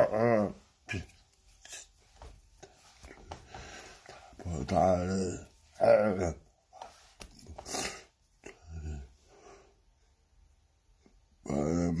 Um, um, um,